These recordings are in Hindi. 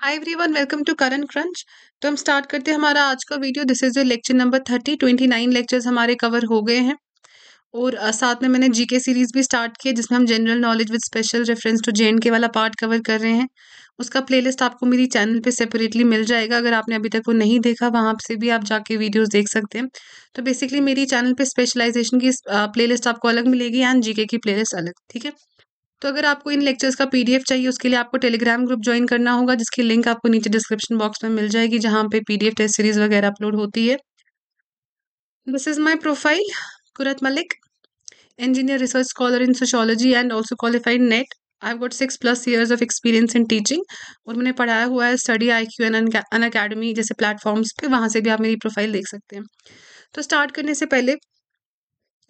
Hi everyone welcome to current crunch तो हम स्टार्ट करते हैं हमारा आज का video this is lecture number thirty twenty nine lectures हमारे कवर हो गए हैं. और साथ में मैंने जीके सीरीज़ भी स्टार्ट की है जिसमें हम general knowledge with special reference to J K वाला पार्ट कवर कर रहे हैं. उसका प्लेलिस्ट आपको मेरी चैनल पे सेपरेटली मिल जाएगा. अगर आपने अभी तक वो नहीं देखा, वहाँ से भी आप जाके वीडियोस देख सकते हैं. तो बेसिकली मेरी चैनल पे स्पेशलाइजेशन की प्लेलिस्ट आपको अलग मिलेगी एंड जीके की प्लेलिस्ट अलग, ठीक है? तो अगर आपको इन लेक्चर्स का पीडीएफ चाहिए, उसके लिए आपको टेलीग्राम ग्रुप ज्वाइन करना होगा, जिसकी लिंक आपको नीचे डिस्क्रिप्शन बॉक्स में मिल जाएगी, जहाँ पे पीडीएफ टेस्ट सीरीज़ वगैरह अपलोड होती है। This is my profile Qurat Malik engineer, research scholar in sociology and also qualified net. I've got six plus years of experience in teaching, और मैंने पढ़ाया हुआ है study I Q and Unacademy जैसे प्लेटफॉर्म्स पे, वहाँ से भी आप मेरी प्रोफ़ाइल देख सकते हैं। तो स्टार्ट करने से पहले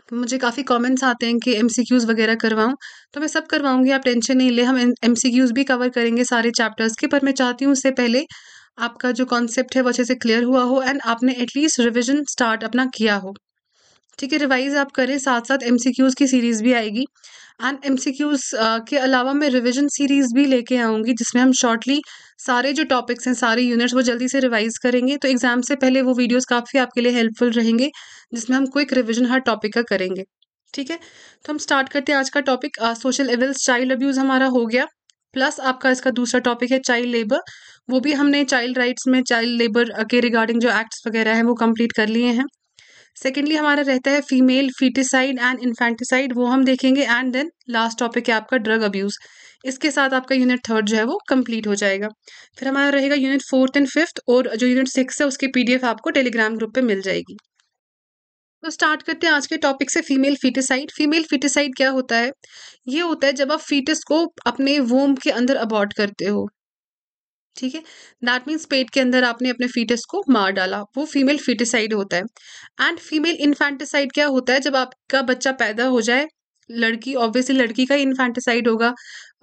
मुझे काफ़ी कमेंट्स आते हैं कि एम वगैरह करवाऊँ तो मैं सब करवाऊँगी, आप टेंशन नहीं ले, हम एम भी कवर करेंगे सारे चैप्टर्स के, पर मैं चाहती हूँ उससे पहले आपका जो कॉन्सेप्ट है वो अच्छे से क्लियर हुआ हो एंड आपने एटलीस्ट रिविजन स्टार्ट अपना किया हो। ठीक है रिवाइज आप करें साथ साथ एम की सीरीज़ भी आएगी। एंड एम के अलावा मैं रिविजन सीरीज़ भी लेके आऊँगी, जिसमें हम शॉर्टली सारे जो टॉपिक्स हैं, सारे यूनिट्स वो जल्दी से रिवाइज करेंगे। तो एग्ज़ाम से पहले वो वीडियोस काफ़ी आपके लिए हेल्पफुल रहेंगे, जिसमें हम क्विक रिविजन हर टॉपिक का करेंगे। ठीक है? तो हम स्टार्ट करते हैं आज का topic social evils child abuse हमारा हो गया। प्लस आपका इसका दूसरा टॉपिक है चाइल्ड लेबर वो भी हमने चाइल्ड राइट्स में चाइल्ड लेबर के रिगार्डिंग जो एक्ट्स वगैरह हैं, वो कंप्लीट कर लिए हैं। सेकेंडली हमारा रहता है फीमेल फीटिसाइड एंड इन्फेंटिसाइड वो हम देखेंगे एंड देन लास्ट टॉपिक है आपका ड्रग अब्यूज़ इसके साथ आपका यूनिट थर्ड जो है वो कंप्लीट हो जाएगा। फिर हमारा रहेगा यूनिट फोर्थ एंड फिफ्थ और जो यूनिट सिक्स है, उसकी पीडीएफ आपको टेलीग्राम ग्रुप पे मिल जाएगी। तो स्टार्ट करते हैं आज के टॉपिक से फीमेल फीटिसाइड फीमेल फीटिसाइड क्या होता है? ये होता है जब आप फीटिस को अपने वोम के अंदर अबॉर्ट करते हो। ठीक है? दैट मीन्स पेट के अंदर आपने अपने फीटस को मार डाला। वो फीमेल फीटिसाइड होता है। एंड फीमेल इन्फेंटिसाइड क्या होता है? जब आपका बच्चा पैदा हो जाए, लड़की ऑब्वियसली लड़की का ही इन्फेंटिसाइड होगा।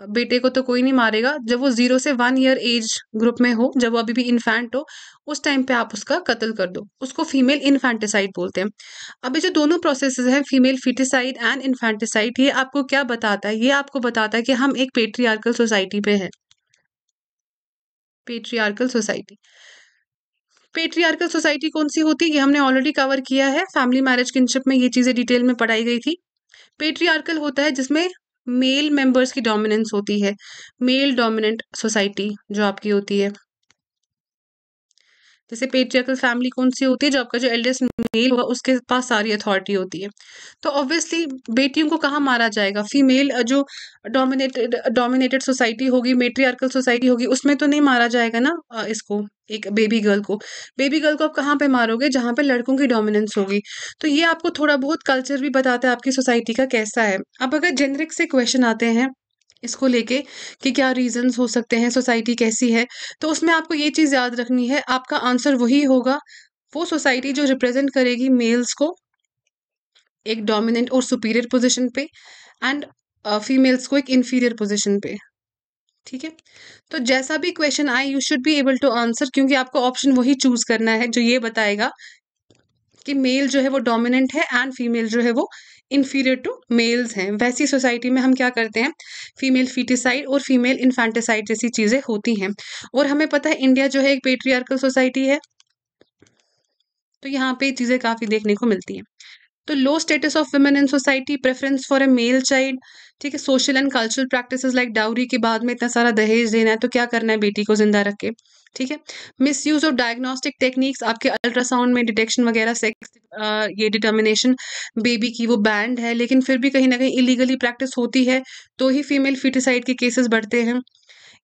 बेटे को तो कोई नहीं मारेगा। जब वो ज़ीरो से वन ईयर एज ग्रुप में हो, जब वो अभी भी इन्फेंट हो, उस टाइम पे आप उसका कत्ल कर दो। उसको फीमेल इन्फेंटिसाइड बोलते हैं। अभी जो दोनों प्रोसेस हैं फीमेल फिटिसाइड एंड इन्फेंटिसाइड ये आपको क्या बताता है? ये आपको बताता है कि हम एक पेट्रियार्कल सोसाइटी पे हैं। पेट्रियार्कल सोसाइटी पेट्रियार्कल सोसाइटी कौन सी होती है? ये हमने ऑलरेडी कवर किया है। फैमिली मैरिज किनशिप में ये चीज़ें डिटेल में पढ़ाई गई थी। पेट्रियार्कल होता है जिसमें मेल मेंबर्स की डोमिनेंस होती है। मेल डोमिनेंट सोसाइटी जो आपकी होती है। जैसे पेट्रियार्कल फैमिली कौन सी होती है जो आपका जो एल्डेस्ट मेल होगा उसके पास सारी अथॉरिटी होती है। तो ऑब्वियसली बेटियों को कहाँ मारा जाएगा? फीमेल जो डोमिनेटेड डोमिनेटेड सोसाइटी होगी मेट्रियार्कल सोसाइटी होगी, उसमें तो नहीं मारा जाएगा ना इसको, एक बेबी गर्ल को। बेबी गर्ल को आप कहाँ पे मारोगे? जहाँ पे लड़कों की डोमिनेंस होगी। तो ये आपको थोड़ा बहुत कल्चर भी बताता है आपकी सोसाइटी का कैसा है। अब अगर जेनरिक से क्वेश्चन आते हैं इसको लेके कि क्या रीजंस हो सकते हैं सोसाइटी कैसी है। तो उसमें आपको ये चीज़ याद रखनी है, आपका आंसर वही होगा। वो सोसाइटी जो रिप्रेजेंट करेगी मेल्स को, एक डोमिनेंट और सुपीरियर पोजीशन पे एंड फीमेल्स को एक इन्फीरियर पोजीशन पे। ठीक है? तो जैसा भी क्वेश्चन आए you should be able to answer क्योंकि आपको ऑप्शन वही चूज़ करना है जो ये बताएगा कि मेल जो है वो डोमिनेंट है एंड फीमेल जो है वो इन्फीरियर टू मेल्स हैं। वैसी सोसाइटी में हम क्या करते हैं? फीमेल फीटिसाइड और फीमेल इन्फेंटिसाइड जैसी चीज़ें होती हैं। और हमें पता है इंडिया जो है एक पेट्रियार्कल सोसाइटी है। तो यहाँ पे चीज़ें काफ़ी देखने को मिलती हैं। तो low status of women in society preference for a male child ठीक है social and cultural practice like dowry के बाद में इतना सारा दहेज देना है तो क्या करना है बेटी को ज़िंदा रख के? ठीक है? Misuse of diagnostic techniques आपके अल्ट्रासाउंड में डिटेक्शन वगैरह सेक्स ये डिटर्मिनेशन बेबी की वो बैंड है, लेकिन फिर भी कहीं ना कहीं इलीगली प्रैक्टिस होती है तो ही फीमेल फिटिसाइड के केसेस बढ़ते हैं।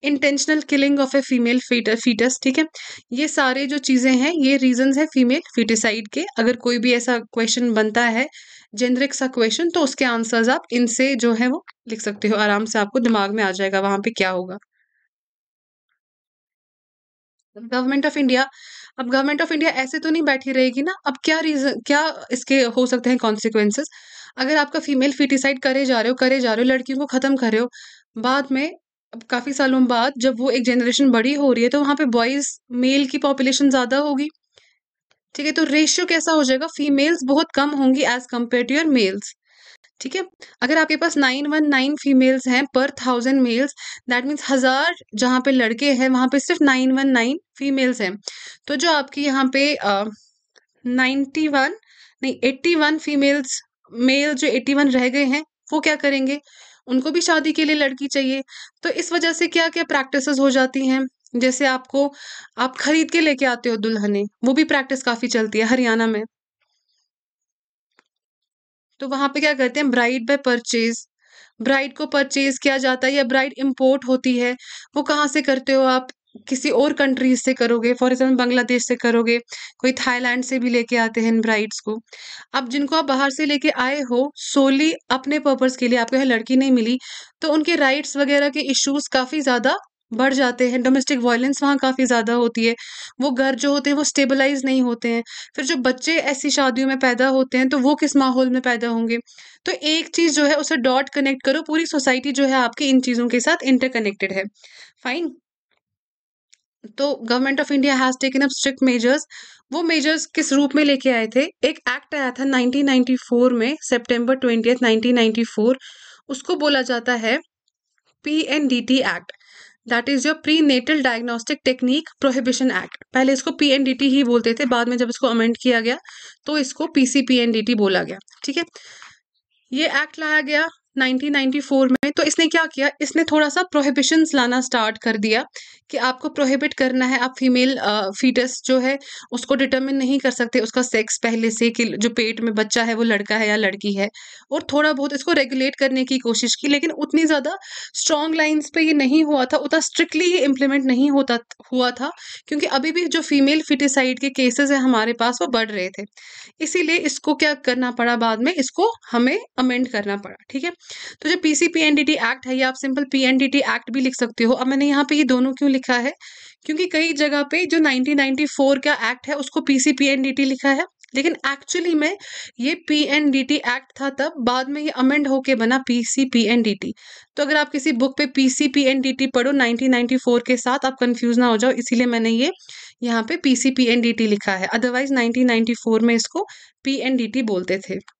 Intentional killing of a female foetus ठीक है? ये सारे जो चीज़ें हैं, ये रीजंस है फीमेल फिटिसाइड के। अगर कोई भी ऐसा क्वेश्चन बनता है जेनरिक सा क्वेश्चन तो उसके आंसर्स आप इनसे जो है वो लिख सकते हो। आराम से आपको दिमाग में आ जाएगा, वहाँ पे क्या होगा। गवर्नमेंट ऑफ़ इंडिया अब गवर्नमेंट ऑफ़ इंडिया ऐसे तो नहीं बैठी रहेगी ना? अब क्या रीजन क्या इसके हो सकते हैं कॉन्सिक्वेंसेस अगर आपका फीमेल फिटिसाइड करे जा रहे हो, करे जा रहे हो, लड़कियों को खत्म कर रहे हो, बाद में, अब काफ़ी सालों बाद जब वो एक जनरेशन बड़ी हो रही है तो वहाँ पे बॉयज़ मेल की पॉपुलेशन ज़्यादा होगी। ठीक है तो रेशियो कैसा हो जाएगा? फीमेल्स बहुत कम होंगी as compare to your males ठीक है? अगर आपके पास नाइन वन नाइन फीमेल्स हैं पर थाउज़ेंड मेल्स दैट मीन्स हज़ार जहाँ पे लड़के हैं, वहाँ पे सिर्फ़ नाइन वन नाइन फीमेल्स हैं। तो जो आपकी यहाँ पे नाइन्टी वन नहीं एट्टी वन फीमेल्स मेल जो एट्टी वन रह गए हैं, वो क्या करेंगे? उनको भी शादी के लिए लड़की चाहिए। तो इस वजह से क्या क्या प्रैक्टिस हो जाती हैं? जैसे आपको, आप खरीद के लेके आते हो दुल्हने, वो भी प्रैक्टिस काफ़ी चलती है हरियाणा में। तो वहाँ पे क्या करते हैं? ब्राइड बाय परचेज ब्राइड को परचेज किया जाता है या ब्राइड इंपोर्ट होती है, वो कहाँ से करते हो आप? किसी और कंट्रीज़ से करोगे फॉर एग्ज़ाम्पल बांग्लादेश से करोगे, कोई थाईलैंड से भी लेके आते हैं इन ब्राइड्स को। अब जिनको आप बाहर से लेके आए हो सोली अपने पर्पज के लिए, आपको यहाँ लड़की नहीं मिली तो उनके राइट्स वगैरह के इश्यूज़ काफ़ी ज़्यादा बढ़ जाते हैं। डोमेस्टिक वायलेंस वहाँ काफ़ी ज़्यादा होती है। वो घर जो होते हैं, वो स्टेबलाइज नहीं होते हैं। फिर जो बच्चे ऐसी शादियों में पैदा होते हैं तो वो किस माहौल में पैदा होंगे? तो एक चीज़ जो है, उसे डॉट कनेक्ट करो। पूरी सोसाइटी जो है, आपकी इन चीज़ों के साथ इंटरकनेक्टेड है। फाइन तो government of India has taken up strict measures वो मेजर्स किस रूप में लेके आए थे? एक एक्ट आया था 1994 में सितंबर ट्वेंटी 1994 उसको बोला जाता है P N D T act that is your prenatal diagnostic technique prohibition act पहले इसको पी एन डी टी ही बोलते थे, बाद में जब इसको अमेंड किया गया तो इसको P C P N D T बोला गया, ठीक है? ये एक्ट लाया गया 1994 में तो इसने क्या किया? इसने थोड़ा सा प्रोहिबिशन लाना स्टार्ट कर दिया कि आपको प्रोहिबिट करना है, आप फीमेल फीटस जो है, उसको डिटरमिन नहीं कर सकते। उसका सेक्स पहले से कि जो पेट में बच्चा है, वो लड़का है या लड़की है। और थोड़ा बहुत इसको रेगुलेट करने की कोशिश की, लेकिन उतनी ज़्यादा स्ट्रॉन्ग लाइन्स पे ये नहीं हुआ था, उतना स्ट्रिक्टली ये इम्प्लीमेंट नहीं होता, हुआ था, क्योंकि अभी भी जो फीमेल फिटिसाइड के केसेस हैं हमारे पास, वो बढ़ रहे थे। इसीलिए इसको क्या करना पड़ा बाद में? इसको हमें अमेंड करना पड़ा, ठीक है? तो जो पीसीपीएनडीटी एक्ट है, ये आप सिंपल पीएनडीटी एक्ट भी लिख सकते हो। अब मैंने यहाँ पे ये दोनों क्यों लिखा है? क्योंकि कई जगह पे जो 1994 का एक्ट है, उसको पीसीपीएनडीटी लिखा है। लेकिन एक्चुअली में ये पीएनडीटी एक्ट था तब, बाद में ये अमेंड होके बना पीसीपीएनडीटी तो अगर आप किसी बुक पे पीसीपीएनडीटी पढ़ो 1994 के साथ, आप कंफ्यूज ना हो जाओ, इसीलिए मैंने ये यहाँ पे पीसीपीएनडीटी लिखा है। अदरवाइज़ 1994 में इसको पीएनडीटी बोलते थे।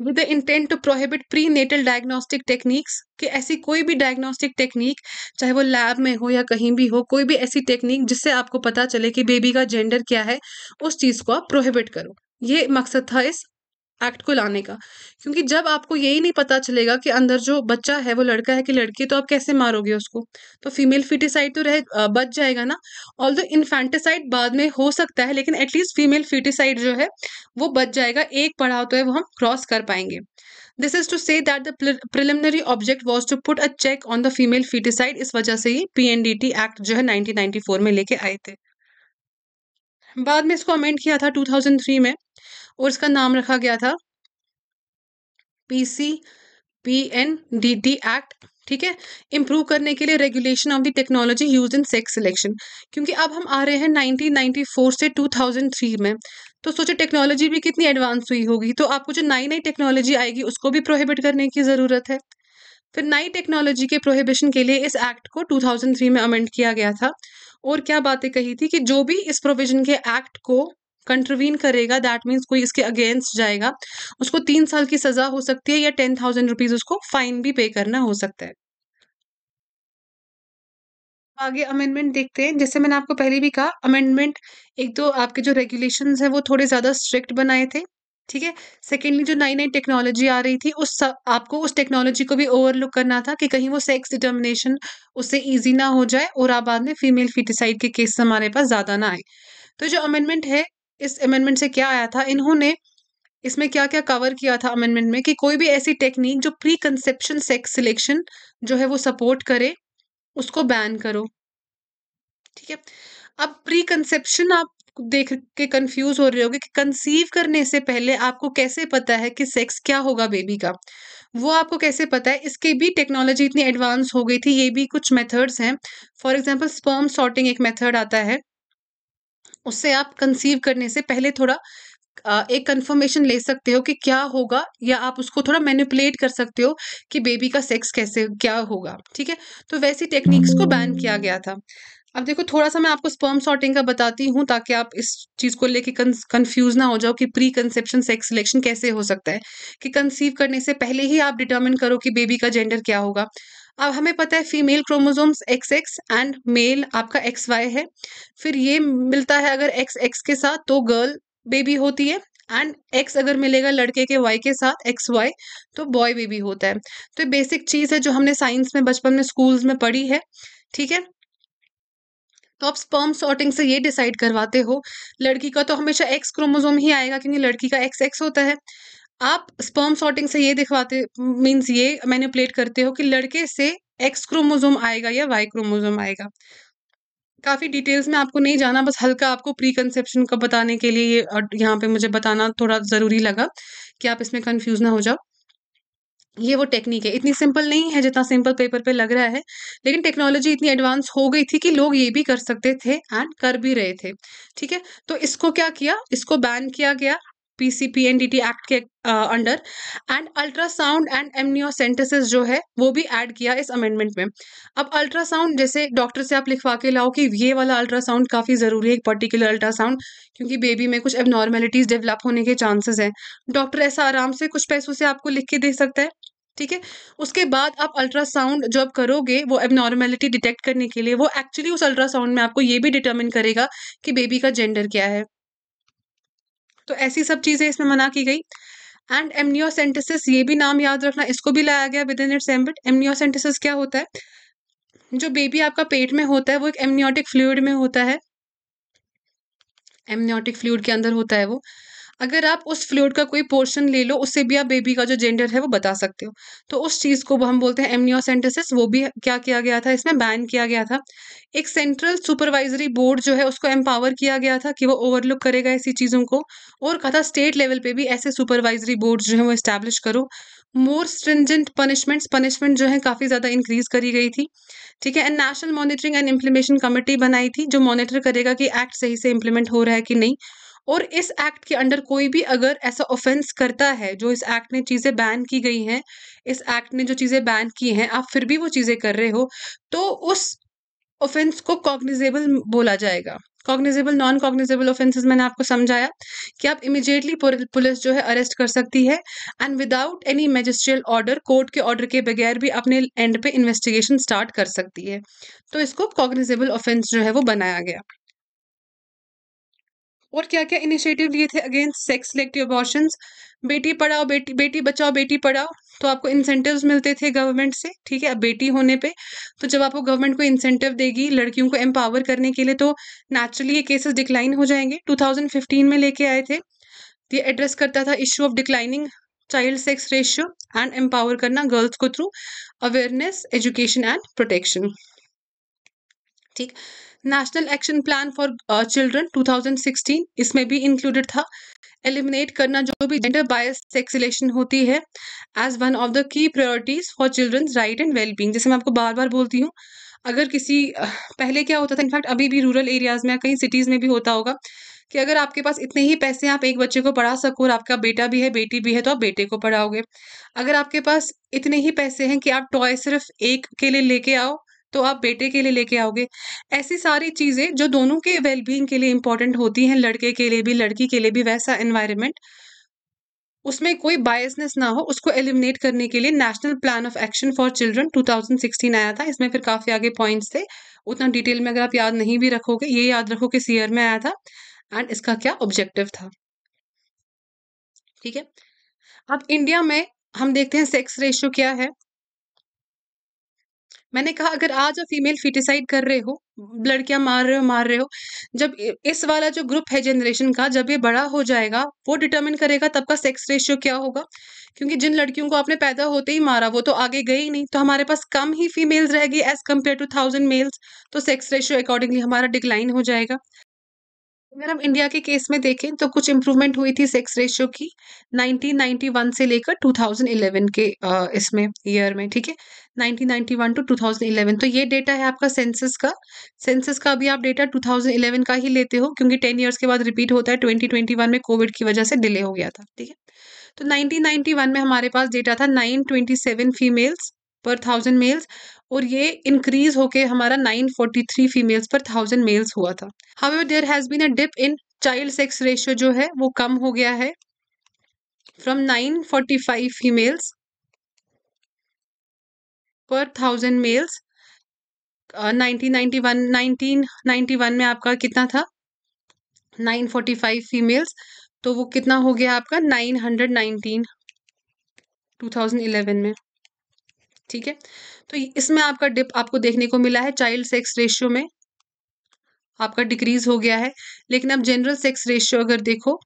With intent to prohibit prenatal diagnostic techniques कि ऐसी कोई भी डायग्नोस्टिक टेक्निक चाहे वो लैब में हो या कहीं भी हो, कोई भी ऐसी टेक्निक जिससे आपको पता चले कि बेबी का जेंडर क्या है, उस चीज़ को आप प्रोहिबिट करो। ये मकसद था इस एक्ट को लाने का। क्योंकि जब आपको यही नहीं पता चलेगा कि अंदर जो बच्चा है, वो लड़का है कि लड़की है तो आप कैसे मारोगे उसको? तो फीमेल फिटिसाइड तो रह बच जाएगा ना। ऑल दो इन्फेंटिसाइड बाद में हो सकता है, लेकिन एटलीस्ट फीमेल फिटिसाइड जो है, वो बच जाएगा। एक पढ़ाव तो है, वो हम क्रॉस कर पाएँगे। This is to say that the preliminary object was to put a check on the female foeticide इस वजह से ही ये पीएनडीटी एक्ट जो है 1994 में लेके आए थे। बाद में इसको अमेंड किया था 2003 में। और इसका नाम रखा गया था PC P N D T act ठीक है? इंप्रूव करने के लिए regulation of the technology use in sex selection क्योंकि अब हम आ रहे हैं 1994 से 2003 में तो सोचो टेक्नोलॉजी भी कितनी एडवांस हुई होगी तो आपको जो नई नई टेक्नोलॉजी आएगी, उसको भी प्रोहिबिट करने की ज़रूरत है। फिर नई टेक्नोलॉजी के प्रोहिबिशन के लिए इस एक्ट को 2003 में अमेंड किया गया था। और क्या बातें कही थी कि जो भी इस प्रोविज़न के एक्ट को कंट्रवीन करेगा दैट मीन्स कोई इसके अगेंस्ट जाएगा, उसको तीन साल की सजा हो सकती है या टेन थाउज़ेंड रुपीज़ उसको फाइन भी पे करना हो सकता है। आगे अमेंडमेंट देखते हैं, जैसे मैंने आपको पहले भी कहा अमेंडमेंट एक तो आपके जो रेगुलेशंस है वो थोड़े ज़्यादा स्ट्रिक्ट बनाए थे, ठीक है? सेकेंडली जो नई नई टेक्नोलॉजी आ रही थी, उस आपको उस टेक्नोलॉजी को भी ओवरलुक करना था कि कहीं वो सेक्स डिटर्मिनेशन उससे इजी ना हो जाए और आप बाद में फीमेल फिटिसाइड के केस हमारे पास ज़्यादा ना आए। तो जो अमेंडमेंट है इस अमेंडमेंट से क्या आया था? इन्होंने इसमें क्या क्या कवर किया था अमेंडमेंट में कि कोई भी ऐसी टेक्निक जो प्री कंसेप्शन सेक्स सिलेक्शन जो है वो सपोर्ट करे, उसको बैन करो। ठीक है? अब प्री कंसेप्शन आप देख के कंफ्यूज हो रहे होगे कि कंसीव करने से पहले आपको कैसे पता है कि सेक्स क्या होगा बेबी का? वो आपको कैसे पता है? इसकी भी टेक्नोलॉजी इतनी एडवांस हो गई थी, ये भी कुछ मेथड्स हैं। फॉर एग्जांपल स्पर्म सॉर्टिंग एक मेथड आता है। उससे आप कंसीव करने से पहले थोड़ा एक कंफर्मेशन ले सकते हो कि क्या होगा या आप उसको थोड़ा मैनिपुलेट कर सकते हो कि बेबी का सेक्स कैसे क्या होगा ठीक है? तो वैसी टेक्निक्स को बैन किया गया था। अब देखो थोड़ा-सा मैं आपको स्पर्म सॉर्टिंग का बताती हूँ ताकि आप इस चीज़ को लेके कन्स कन्फ्यूज़ ना हो जाओ कि प्री कंसेप्शन सेक्स सिलेक्शन कैसे हो सकता है, कि कंसीव करने से पहले ही आप डिटर्मिन करो कि बेबी का जेंडर क्या होगा। अब हमें पता है female chromosomes XX and male आपका XY है। फिर ये मिलता है अगर XX के साथ तो गर्ल बेबी होती है एंड एक्स अगर मिलेगा लड़के के वाई के साथ एक्स वाई तो बॉय बेबी होता है। तो बेसिक चीज़ है जो हमने साइंस में बचपन में स्कूल्स में पढ़ी है, ठीक है? तो आप स्पर्म सॉर्टिंग से ये डिसाइड करवाते हो लड़की का तो हमेशा एक्स क्रोमोजोम ही आएगा क्योंकि लड़की का एक्स एक्स होता है आप स्पर्म सॉर्टिंग से ये दिखवाते मीन्स ये मैनिपुलेट करते हो कि लड़के से एक्स क्रोमोजोम आएगा या वाई क्रोमोसोम आएगा। काफ़ी डिटेल्स में आपको नहीं जाना, बस हल्का आपको प्री कंसेप्शन का बताने के लिए ये यहाँ पे मुझे बताना थोड़ा ज़रूरी लगा कि आप इसमें कंफ्यूज ना हो जाओ। ये वो टेक्निक है। इतनी सिंपल नहीं है जितना सिंपल पेपर पे लग रहा है, लेकिन टेक्नोलॉजी इतनी एडवांस हो गई थी कि लोग ये भी कर सकते थे एंड कर भी रहे थे। ठीक है? तो इसको क्या किया? इसको बैन किया गया। पीसीपी एनडीटी एक्ट के under and ultrasound and amniocentesis जो है, वो भी ऐड किया इस अमेंडमेंट में. अब अल्ट्रासाउंड जैसे डॉक्टर से आप लिखवा के लाओ कि ये वाला अल्ट्रासाउंड काफ़ी ज़रूरी है, एक पर्टिकुलर अल्ट्रासाउंड क्योंकि बेबी में कुछ एबनॉर्मेलिटीज़ डेवलप होने के चांसेस हैं. डॉक्टर ऐसा आराम से कुछ पैसों से आपको लिख के दे सकता है, ठीक है? उसके बाद आप अल्ट्रासाउंड जो आप करोगे, वो एबनॉर्मेलिटी डिटेक्ट करने के लिए, वो एक्चुअली उस अल्ट्रासाउंड में आपको ये भी डिटर्मिन करेगा कि बेबी का जेंडर क्या है. तो ऐसी सब चीज़ें इसमें मना की गई। एंड एमनियोसेंटिसिस ये भी नाम याद रखना, इसको भी लाया गया within its ambit amniocentesis क्या होता है? जो बेबी आपका पेट में होता है, वो एक एमनियोटिक फ्लूड में होता है। एमनियोटिक फ्लूड के अंदर होता है वो। अगर आप उस फ्लूड का कोई पोर्शन ले लो, उससे भी आप बेबी का जो जेंडर है वो बता सकते हो। तो उस चीज़ को हम बोलते हैं एमनियोसेंटेसिस वो भी क्या किया गया था, इसमें बैन किया गया था। एक सेंट्रल सुपरवाइजरी बोर्ड जो है, उसको एम्पावर किया गया था कि वो ओवरलुक करेगा ऐसी चीज़ों को। और कहा था स्टेट लेवल पे भी ऐसे सुपरवाइजरी बोर्ड जो है, वो इस्टेब्लिश करो। मोर स्ट्रिंजेंट पनिशमेंट्स पनिशमेंट जो है, काफ़ी ज़्यादा इंक्रीज करी गई थी। ठीक है and national monitoring and implementation committee बनाई थी, जो मॉनिटर करेगा कि एक्ट सही से इम्प्लीमेंट हो रहा है कि नहीं। और इस एक्ट के अंडर कोई भी अगर ऐसा ऑफेंस करता है, जो इस एक्ट में चीज़ें बैन की गई हैं, इस एक्ट ने जो चीज़ें बैन की हैं, आप फिर भी वो चीज़ें कर रहे हो तो उस ऑफेंस को कॉग्निजेबल बोला जाएगा। कॉग्निजेबल नॉन कॉग्निजेबल ऑफेंसेस मैंने आपको समझाया कि आप इमिजिएटली पुलिस जो है अरेस्ट कर सकती है and without any magisterial order court के ऑर्डर के बगैर भी अपने एंड पे इन्वेस्टिगेशन स्टार्ट कर सकती है। तो इसको कॉग्निजेबल ऑफेंस जो है वो बनाया गया। और क्या क्या इनिशिएटिव लिए थे against sex selective abortion Beti Padhao, बेटी बेटी बचाओ, बेटी पढ़ाओ। तो आपको इंसेंटिव्स मिलते थे गवर्नमेंट से, ठीक है? अब बेटी होने पे। तो जब आपको गवर्नमेंट को इंसेंटिव देगी लड़कियों को एम्पावर करने के लिए तो नेचुरली ये केसेस डिक्लाइन हो जाएँगे। 2015 में लेके आए थे। ये एड्रेस करता था issue of declining child sex ratio and empower करना गर्ल्स को through awareness education and protection ठीक? National action plan for children 2016 इसमें भी इंक्लूडेड था। एलिमिनेट करना जो भी जेंडर बायस सेक्स सिलेक्शन होती है as one of the key priorities for children's right and wellbeing जैसे मैं आपको बार बार बोलती हूँ। अगर किसी पहले क्या होता था इनफैक्ट अभी भी रूरल एरियाज़ में कहीं सिटीज़ में भी होता होगा, कि अगर आपके पास इतने ही पैसे आप एक बच्चे को पढ़ा सको और आपका बेटा भी है, बेटी भी है तो आप बेटे को पढ़ाओगे। अगर आपके पास इतने ही पैसे हैं कि आप टॉय सिर्फ़ एक के लिए लेके आओ तो आप बेटे के लिए लेके आओगे। ऐसी सारी चीज़ें जो दोनों के वेलबींग के लिए इंपॉर्टेंट होती हैं, लड़के के लिए भी, लड़की के लिए भी, वैसा एनवायरनमेंट उसमें कोई बायसनेस ना हो, उसको एलिमिनेट करने के लिए national plan of action for children 2016 आया था। इसमें फिर काफ़ी आगे पॉइंट्स थे। उतना डिटेल में अगर आप याद नहीं भी रखोगे, ये याद रखो कि सीयर में आया था। एंड इसका क्या ऑब्जेक्टिव था? ठीक है? अब इंडिया में हम देखते हैं सेक्स रेशियो क्या है। मैंने कहा, अगर आज आप फीमेल फिटिसाइड कर रहे हो, लड़कियाँ मार रहे हो, मार रहे हो, जब इस वाला जो ग्रुप है जनरेशन का, जब ये बड़ा हो जाएगा, वो डिटर्मिन करेगा तब का सेक्स रेशियो क्या होगा? क्योंकि जिन लड़कियों को आपने पैदा होते ही मारा, वो तो आगे गए ही नहीं। तो हमारे पास कम ही फीमेल्स रहेगी as compare to thousand males तो सेक्स रेशियो अकॉर्डिंगली हमारा डिक्लाइन हो जाएगा। अगर हम इंडिया के केस में देखें तो कुछ इंप्रूवमेंट हुई थी सेक्स रेशियो की 1991 से लेकर 2011 के इसमें ईयर में, ठीक है? 1991 टू 2011 तो ये डेटा है आपका सेंसस का। सेंसस का अभी आप डेटा 2011 का ही लेते हो, क्योंकि 10 इयर्स के बाद रिपीट होता है 2021 में कोविड की वजह से डिले हो गया था, ठीक है? तो 1991 में हमारे पास डेटा था 927 फीमेल्स पर थाउज़ेंड मेल्स और ये इंक्रीज होके हमारा 943 फीमेल्स पर थाउज़ेंड मेल्स हुआ था। How there has been a dip in child sex ratio जो है, वो कम हो गया है फ्रॉम 945 फीमेल्स पर thousand males nineteen ninety one nineteen ninety one में आपका कितना था? नाइन फोर्टी फाइव फीमेल्स तो वो कितना हो गया आपका? Nine hundred nineteen two thousand eleven में। ठीक है? तो इसमें आपका डिप आपको देखने को मिला है चाइल्ड सेक्स रेशियो में। आपका डिक्रीज हो गया है। लेकिन अब जनरल सेक्स रेशियो अगर देखो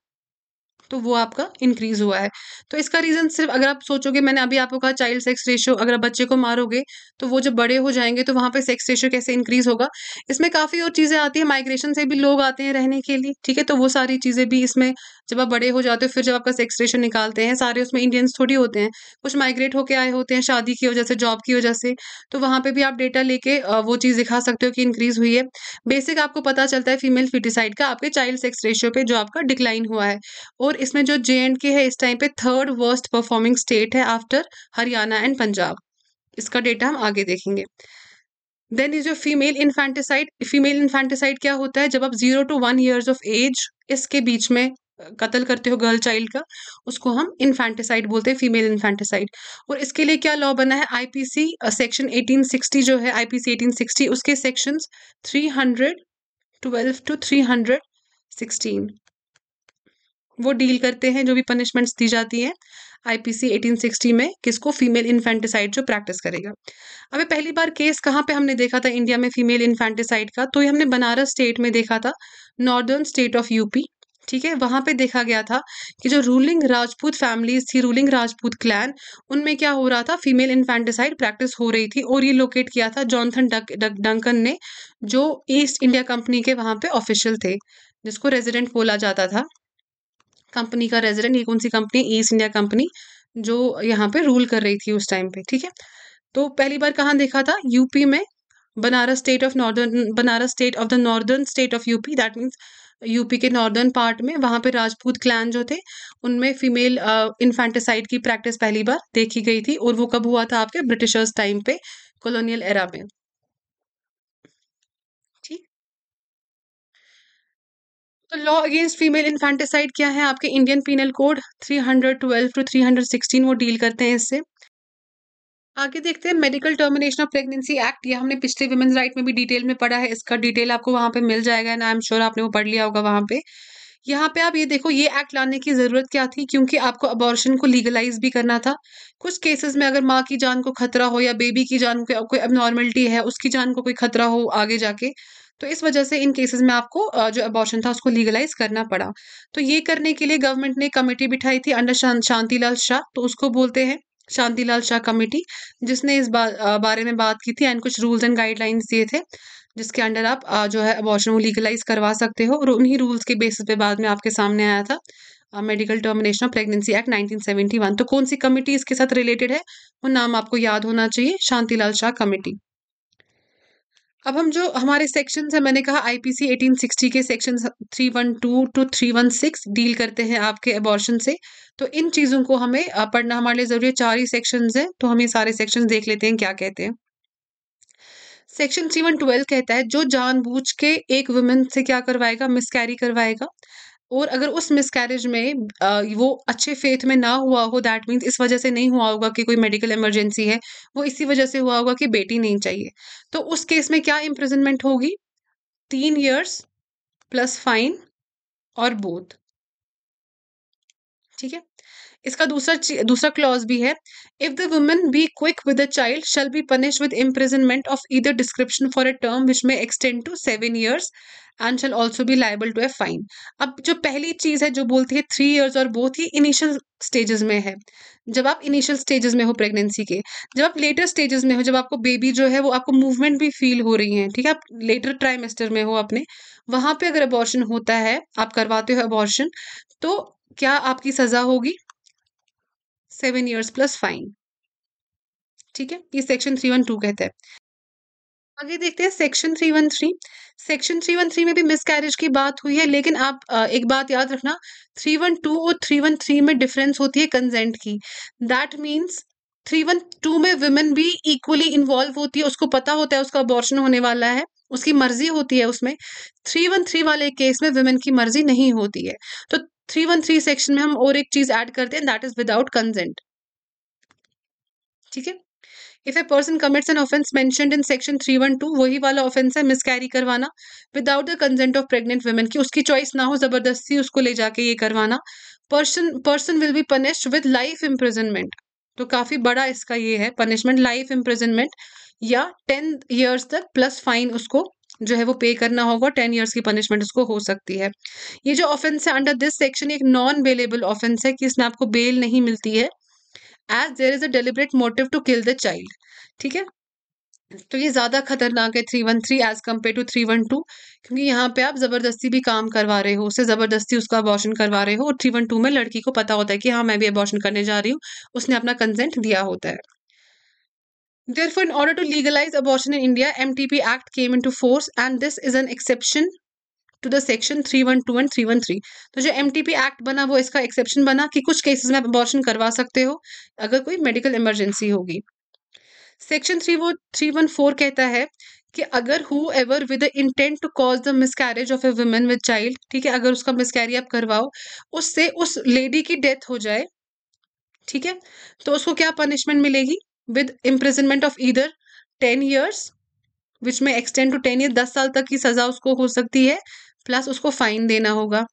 तो वो आपका इंक्रीज हुआ है। तो इसका रीजन सिर्फ़ अगर आप सोचोगे, मैंने अभी आपको कहा चाइल्ड सेक्स रेशियो अगर आप बच्चे को मारोगे तो वो जब बड़े हो जाएँगे तो वहाँ पे सेक्स रेशियो कैसे इंक्रीज होगा? इसमें काफ़ी और चीज़ें आती है। माइग्रेशन से भी लोग आते हैं रहने के लिए, ठीक है? तो वो सारी चीज़ें भी इसमें जब आप बड़े हो जाते हो, फिर जब आपका सेक्स रेशियो निकालते हैं, सारे उसमें इंडियंस थोड़ी होते हैं। कुछ माइग्रेट होके आए होते हैं, शादी की वजह से जॉब की वजह से। तो वहाँ पर भी आप डेटा लेके वो चीज़ दिखा सकते हो कि इंक्रीज हुई है। बेसिक आपको पता चलता है फीमेल फिटिसाइड का आपके चाइल्ड सेक्स रेशियो पे जो आपका डिक्लाइन हुआ है। और इसमें जो जे एंड के है, इस टाइम पे थर्ड वर्स्ट परफॉर्मिंग स्टेट है आफ्टर हरियाणा एंड पंजाब इसका डेटा हम आगे देखेंगे. देन इज़ जो फीमेल इन्फेंटिसाइड फीमेल इन्फेंटिसाइड क्या होता है? जब आप zero to one years of age इसके बीच में कत्ल करते हो गर्ल चाइल्ड का, उसको हम इन्फेंटिसाइड बोलते हैं फीमेल इन्फेंटिसाइड और इसके लिए क्या लॉ बना है? आईपीसी सेक्शन 1860 जो है आईपीसी 1860 उसके सेक्शंस 312 टू 316 वो डील करते हैं, जो भी पनिशमेंट्स दी जाती हैं आईपीसी 1860 में, किसको फीमेल इन्फेंटिसाइड जो प्रैक्टिस करेगा। अभी पहली बार केस कहाँ पे हमने देखा था इंडिया में फीमेल इन्फेंटिसाइड का? तो ये हमने बनारस स्टेट में देखा था नॉर्दर्न स्टेट ऑफ़ यूपी ठीक है? वहाँ पे देखा गया था कि जो रूलिंग राजपूत फैमिलीज़ थी रूलिंग राजपूत क्लैन उनमें क्या हो रहा था? फीमेल इन्फेंटिसाइड प्रैक्टिस हो रही थी और ये लोकेट किया था जॉनथन डंकन ने, जो ईस्ट इंडिया कंपनी के वहाँ पे ऑफिशियल थे, जिसको रेजिडेंट बोला जाता था। कंपनी का रेजिडेंट ये कौन सी कंपनी ईस्ट इंडिया कंपनी जो यहाँ पे रूल कर रही थी उस टाइम पे, ठीक है? तो पहली बार कहाँ देखा था? यूपी में, Banaras state of northern Banaras state of the northern state of UP that means UP के नॉर्दर्न पार्ट में, वहाँ पे राजपूत क्लैन जो थे, उनमें फीमेल इन्फेंटिसाइड की प्रैक्टिस पहली बार देखी गई थी, और वो कब हुआ था आपके? ब्रिटिशर्स टाइम पे कॉलोनियल एरा में। तो लॉ अगेंस्ट फीमेल इन्फेंटिसाइड क्या है? आपके इंडियन पीनल कोड 312 टू 316 वो डील करते हैं इससे। आगे देखते हैं medical termination of pregnancy act ये हमने पिछले वुमेन्स राइट में भी डिटेल में पढ़ा है, इसका डिटेल आपको वहाँ पे मिल जाएगा एंड आई एम श्योर आपने वो पढ़ लिया होगा वहाँ पे। यहाँ पे आप ये देखो, ये एक्ट लाने की ज़रूरत क्या थी? क्योंकि आपको अबॉर्शन को लीगलाइज भी करना था। कुछ केसेस में अगर माँ की जान को खतरा हो या बेबी की जान को कोई अबनॉर्मलिटी है, उसकी जान को कोई खतरा हो आगे जाके तो इस वजह से इन केसेस में आपको जो अबॉर्शन था उसको लीगलाइज करना पड़ा। तो ये करने के लिए गवर्नमेंट ने कमेटी बिठाई थी अंडर शांतिलाल शाह तो उसको बोलते हैं शांतिलाल शाह कमेटी जिसने इस बा, बारे में बात की थी एंड कुछ रूल्स एंड गाइडलाइंस दिए थे जिसके अंडर आप जो है अबॉर्शन वो लीगलाइज करवा सकते हो। और उन्हीं रूल्स के बेसिस पे बाद में आपके सामने आया था medical termination of pregnancy act 1971 तो कौन सी कमेटी इसके साथ रिलेटेड है वो नाम आपको याद होना चाहिए शांतिलाल शाह कमेटी अब हम जो हमारे सेक्शन है, मैंने कहा आईपीसी 1860 के सेक्शन 312 टू 316 डील करते हैं आपके अबॉर्शन से। तो इन चीज़ों को हमें पढ़ना हमारे लिए ज़रूरी है। चार ही सेक्शन है तो हम ये सारे सेक्शन देख लेते हैं, क्या कहते हैं। सेक्शन थ्री वन ट्वेल्व कहता है, जो जानबूझ के एक वुमेन से क्या करवाएगा मिसकैरी करवाएगा। और अगर उस मिसकैरेज में वो अच्छे फेथ में ना हुआ हो दैट मीन्स इस वजह से नहीं हुआ होगा कि कोई मेडिकल इमरजेंसी है, वो इसी वजह से हुआ होगा कि बेटी नहीं चाहिए। तो उस केस में क्या इम्प्रिजनमेंट होगी? तीन ईयर्स प्लस फाइन और बोथ ठीक है? इसका दूसरा दूसरा क्लॉज भी है if the women be quick with a child shall be punish with imprisonment of either description for a term which may extend to seven years and shall also be liable to a fine अब जो पहली चीज़ है जो बोलती है थ्री ईयर्स और बोथ ही इनिशियल स्टेजेस में है। जब आप इनिशियल स्टेजेस में हो प्रेगनेंसी के, जब आप लेटर स्टेजेस में हो, जब आपको बेबी जो है वो आपको मूवमेंट भी फील हो रही है, ठीक है? आप लेटर ट्राइमेस्टर में हो अपने, वहाँ पे अगर अबॉर्शन होता है, आप करवाते हो अबॉर्शन तो क्या आपकी सजा होगी? Seven years plus fine. ठीक है? ये सेक्शन थ्री वन टू कहता है। आगे देखते हैं section three one three. Section three one three में भी मिस कैरेज की बात हुई है, लेकिन आप एक बात याद रखना, थ्री वन टू और थ्री वन थ्री में डिफरेंस होती है कंजेंट की। That means three one two में वुमेन भी इक्वली इन्वॉल्व होती है, उसको पता होता है, उसका अबॉर्शन होने वाला है, उसकी मर्ज़ी होती है उसमें। थ्री वन थ्री वाले केस में वुमेन की मर्ज़ी नहीं होती है। तो थ्री वन थ्री सेक्शन में हम और एक चीज़ ऐड करते हैं दैट इज़ विदाउट कंसेंट ठीक है? If a person commits an offence mentioned in section 312 वही वाला ऑफेंस है मिसकैरी करवाना without the consent of pregnant women की उसकी चॉइस ना हो, ज़बरदस्ती उसको ले जाके ये करवाना person person will be punished with life imprisonment तो काफ़ी बड़ा इसका ये है पनिशमेंट लाइफ इम्प्रिजनमेंट या टेन ईयर्स तक प्लस फाइन उसको जो है वो पे करना होगा टेन ईयर्स की पनिशमेंट उसको हो सकती है। ये जो ऑफेंस है अंडर दिस सेक्शन एक नॉन बेलेबल ऑफेंस है कि इसमें आपको बेल नहीं मिलती है। As there is a deliberate motive to kill the child ठीक है? तो ये ज़्यादा खतरनाक है three one three as compare to three one two क्योंकि यहाँ पे आप ज़बरदस्ती भी काम करवा रहे हो, उससे ज़बरदस्ती उसका अबॉर्शन करवा रहे हो और थ्री वन टू में लड़की को पता होता है कि हाँ मैं भी अबॉर्शन करने जा रही हूँ, उसने अपना कंसेंट दिया होता है। Therefore, in order to legalize abortion in India, MTP Act came into force, and this is an exception to the section 312 and 313 तो जो एम टी पी एक्ट बना वो इसका एक्सेप्शन बना कि कुछ केसेस में आप अबॉर्शन करवा सकते हो अगर कोई मेडिकल इमरजेंसी होगी। सेक्शन थ्री वो थ्री वन फोर कहता है कि अगर whoever with intent to cause the miscarriage of a women with child ठीक है अगर उसका मिसकैरी आप करवाओ उससे उस लेडी की डेथ हो जाए ठीक है तो उसको क्या पनिशमेंट मिलेगी? With imprisonment of either ten years which may extend to ten year दस साल तक की सजा उसको हो सकती है प्लस उसको फाइन देना होगा।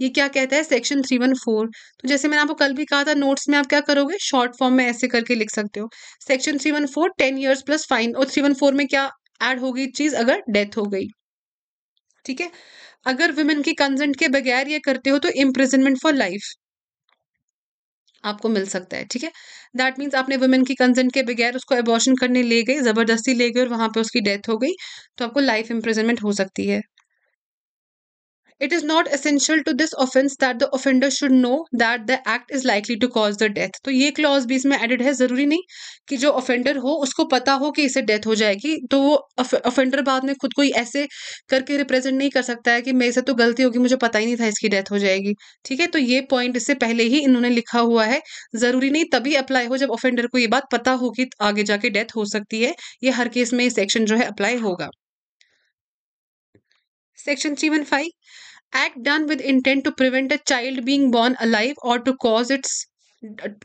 ये क्या कहता है? सेक्शन थ्री वन फोर तो जैसे मैंने आपको कल भी कहा था नोट्स में आप क्या करोगे? शॉर्ट फॉर्म में ऐसे करके लिख सकते हो। Section three one four ten years plus fine और थ्री वन फोर में क्या ऐड होगी चीज़? अगर डेथ हो गई। ठीक है? अगर वुमेन की कंसेंट के बगैर ये करते हो तो इम्प्रिजनमेंट फॉर लाइफ आपको मिल सकता है, ठीक है? दैट मीन्स आपने वुमेन की कंसेंट के बगैर उसको एबॉर्शन करने ले गई ज़बरदस्ती ले गई और वहाँ पे उसकी डेथ हो गई तो आपको लाइफ इम्प्रिजनमेंट हो सकती है। It is not essential to this offense that the offender should know that the act is likely to cause the death. तो ये क्लॉज भी इसमें एडेड है, ज़रूरी नहीं कि जो ऑफेंडर हो, उसको पता हो कि इसे डेथ हो जाएगी तो वो ऑफेंडर बाद में खुद को ऐसे करके रिप्रेजेंट नहीं कर सकता है कि मेरे से तो गलती होगी, मुझे पता ही नहीं था इसकी डेथ हो जाएगी। ठीक है? तो ये पॉइंट इससे पहले ही इन्होंने लिखा हुआ है, ज़रूरी नहीं तभी अप्लाई हो जब ऑफेंडर को ये बात पता हो कि आगे जाके डेथ हो सकती है। ये हर केस में सेक्शन जो है अप्लाई होगा। Section three one five with intent to prevent a child being born alive or to cause its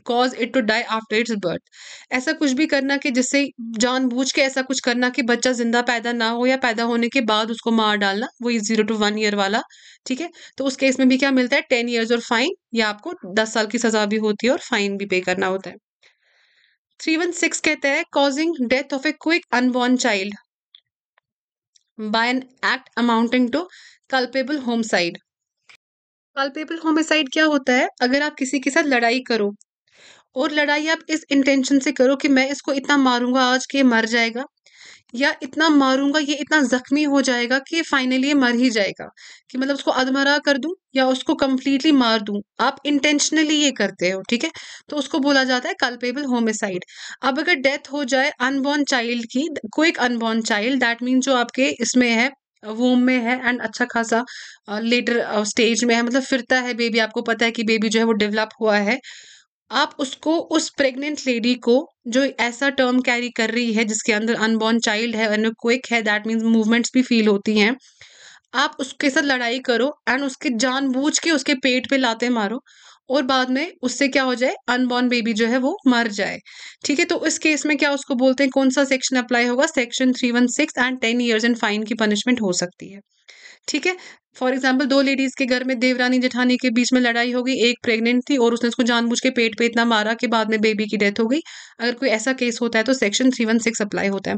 cause it to die after its birth ऐसा कुछ भी करना कि जिससे जान जानबूझ के ऐसा कुछ करना कि बच्चा ज़िंदा पैदा ना हो या पैदा होने के बाद उसको मार डालना वही ज़ीरो टू वन ईयर वाला, ठीक है? तो उस केस में भी क्या मिलता है? टेन ईयर्स और फाइन या आपको दस साल की सजा भी होती है और फाइन भी पे करना होता है। थ्री वन सिक्स कहता है causing death of a quick unborn child by an act amounting to culpable homicide culpable homicide क्या होता है? अगर आप किसी के साथ लड़ाई करो, और लड़ाई आप इस इंटेंशन से करो कि मैं इसको इतना मारूँगा, आज कि मर जाएगा या इतना मारूँगा, ये इतना जख्मी हो जाएगा कि फाइनली ये मर ही जाएगा। कि मतलब उसको अधमरा कर दूँ या उसको कंप्लीटली मार दूँ। आप इंटेंशनली ये करते हो, ठीक है? तो उसको बोला जाता है कल्पेबल होमिसाइड अब अगर डेथ हो जाए अनबॉर्न चाइल्ड की quick unborn child that mean जो आपके इसमें है वोम में है एंड अच्छा खासा लेटर स्टेज में है मतलब फिरता है बेबी आपको पता है कि बेबी जो है वो डेवलप हुआ है। आप उसको, उस प्रेग्नेंट लेडी को, जो ऐसा टर्म कैरी कर रही है, जिसके अंदर अनबॉर्न चाइल्ड है क्विक है दैट मीन्स मूवमेंट्स भी फील होती हैं, आप उसके साथ लड़ाई करो एंड उसके जानबूझ के उसके पेट पे लाते मारो और बाद में उससे क्या हो जाए अनबॉर्न बेबी जो है वो मर जाए। ठीक है तो इस केस में क्या उसको बोलते हैं, कौन सा सेक्शन अप्लाई होगा? Section three one six and ten years and fine की पनिशमेंट हो सकती है। ठीक है? फॉर एग्ज़ाम्पल दो लेडीज़ के घर में देवरानी जेठानी के बीच में लड़ाई हो गई, एक प्रेग्नेंट थी और उसने उसको जानबूझ के पेट पे इतना मारा कि बाद में बेबी की डेथ हो गई। अगर कोई ऐसा केस होता है तो section three one six apply होता है।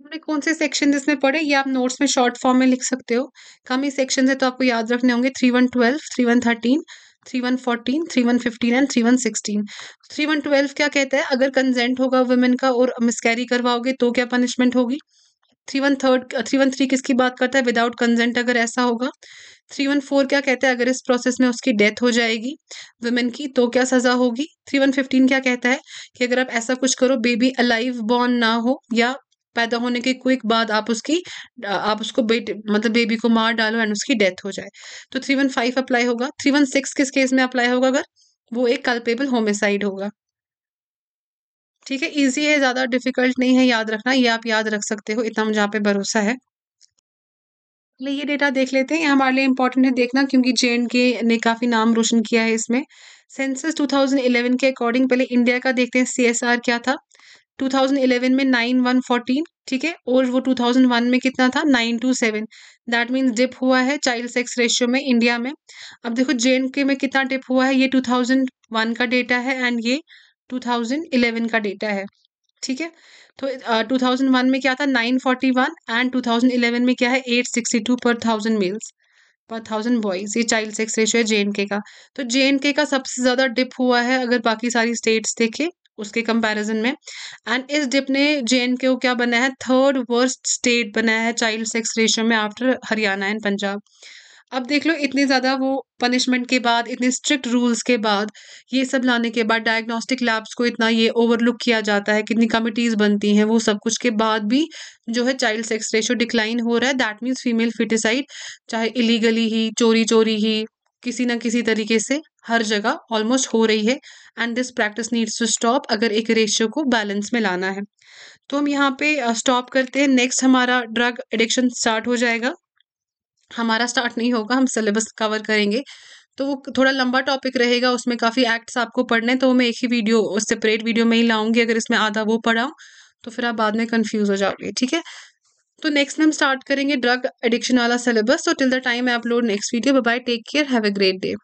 उन्होंने कौन से सेक्शन इसमें पढ़े? ये आप नोट्स में शॉर्ट फॉर्म में लिख सकते हो। कम ही सेक्शन है तो आपको याद रखने होंगे। Three one twelve three one thirteen three one fourteen three one fifteen and three one sixteen three one twelve क्या कहता है? अगर कंजेंट होगा वुमेन का और मिसकैरी करवाओगे तो क्या पनिशमेंट होगी? Three one third, three one three किसकी बात करता है? विदाउट कंजेंट अगर ऐसा होगा। थ्री वन फोर क्या कहता है? अगर इस प्रोसेस में उसकी डेथ हो जाएगी वुमेन की तो क्या सजा होगी? थ्री वन फिफ्टीन क्या कहता है? कि अगर आप ऐसा कुछ करो बेबी अलाइव बॉर्न ना हो, या पैदा होने के क्विक बाद आप उसकी, आप उसको बेटे मतलब बेबी को मार डालो एंड उसकी डेथ हो जाए। तो थ्री वन फाइव अप्लाई होगा। थ्री वन सिक्स किस केस में अप्लाई होगा अगर? वो एक कल्पेबल होमिसाइड होगा। ठीक है इजी है, ज़्यादा डिफ़िकल्ट नहीं है याद रखना, ये आप याद रख सकते हो, इतना यहाँ पे भरोसा है। ले ये डेटा देख लेते हैं, ये हमारे लिए इंपॉर्टेंट है देखना, क्योंकि जे के ने काफ़ी नाम रोशन किया है इसमें। सेंसस 2011 के अकॉर्डिंग पहले इंडिया का देखते हैं सीएसआर क्या था? 2011 में 9114 ठीक है, और वो 2001 में कितना था? 927 दैट मीन्स डिप हुआ है चाइल्ड सेक्स रेशियो में इंडिया में। अब देखो जे के में कितना डिप हुआ है, ये 2001 का डेटा है एंड ये 2011 का डेटा है, ठीक है? तो टू थाउज़ेंड वन में क्या था? Nine forty one and two thousand eleven में क्या है? एट सिक्सटी टू पर थाउज़ेंड मेल्स पर थाउज़ेंड बॉयज़ ये चाइल्ड सेक्स रेशियो है जे एंड के का। तो जे एंड के का सबसे ज़्यादा डिप हुआ है, अगर बाकी सारी स्टेट्स देखे, उसके कंपैरिजन में। एंड इस डिप ने जे एंड को क्या बनाया है? थर्ड वर्स्ट स्टेट बनाया है चाइल्ड सेक्स रेशियो में आफ्टर हरियाणा एंड पंजाब अब देख लो, इतने ज़्यादा वो पनिशमेंट के बाद, इतने स्ट्रिक्ट रूल्स के बाद, ये सब लाने के बाद डायग्नोस्टिक लैब्स को इतना ये ओवरलुक किया जाता है, कितनी कमिटीज़ बनती हैं, वो सब कुछ के बाद भी जो है चाइल्ड सेक्स रेशो डिक्लाइन हो रहा है। दैट मीन्स फीमेल फिटिसाइड चाहे इलीगली ही चोरी चोरी ही, किसी ना किसी तरीके से हर जगह ऑलमोस्ट हो रही है। And this practice needs to stop अगर एक रेशियो को बैलेंस में लाना है। तो हम यहाँ पे स्टॉप करते हैं। नेक्स्ट हमारा ड्रग एडिक्शन स्टार्ट हो जाएगा। हमारा स्टार्ट नहीं होगा, हम सिलेबस कवर करेंगे। तो वो थोड़ा लंबा टॉपिक रहेगा, उसमें काफ़ी एक्ट्स आपको पढ़ने तो मैं एक ही वीडियो सेपरेट वीडियो में ही लाऊँगी, अगर इसमें आधा वो पढ़ाऊँ तो फिर आप बाद में कन्फ्यूज़ हो जाओगे, ठीक है? तो नेक्स्ट में हम स्टार्ट करेंगे ड्रग एडिक्शन वाला सिलेबस तो till the time I upload next video bye take care have a great day